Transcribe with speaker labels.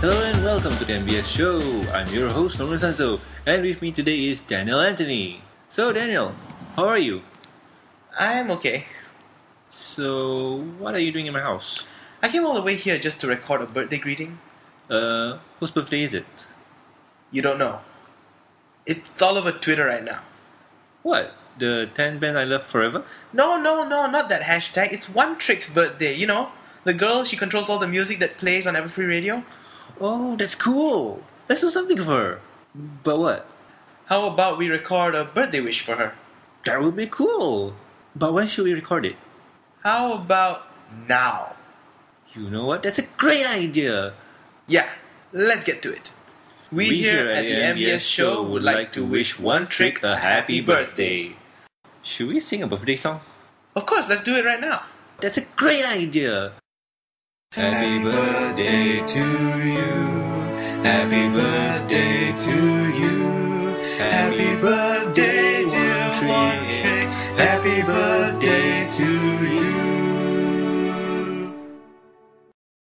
Speaker 1: Hello and welcome to the MBS show. I'm your host, Norman Sanzo, and with me today is Daniel Anthony. So, Daniel, how are you?
Speaker 2: I'm okay.
Speaker 1: So, what are you doing in my house?
Speaker 2: I came all the way here just to record a birthday greeting.
Speaker 1: Uh, whose birthday is it?
Speaker 2: You don't know. It's all over Twitter right now.
Speaker 1: What? The 10 band I love forever?
Speaker 2: No, no, no, not that hashtag. It's One Trick's birthday. You know, the girl, she controls all the music that plays on Everfree Radio.
Speaker 1: Oh, that's cool. Let's do something for her. But what?
Speaker 2: How about we record a birthday wish for her?
Speaker 1: That would be cool. But when should we record it?
Speaker 2: How about now?
Speaker 1: You know what? That's a great idea.
Speaker 2: Yeah, let's get to it. We, here at the MBS show would like to wish One Trick a happy birthday.
Speaker 1: Should we sing a birthday song?
Speaker 2: Of course, let's do it right now.
Speaker 1: That's a great idea. Happy birthday to you. Happy birthday to you. Happy birthday, dear. Happy birthday to you.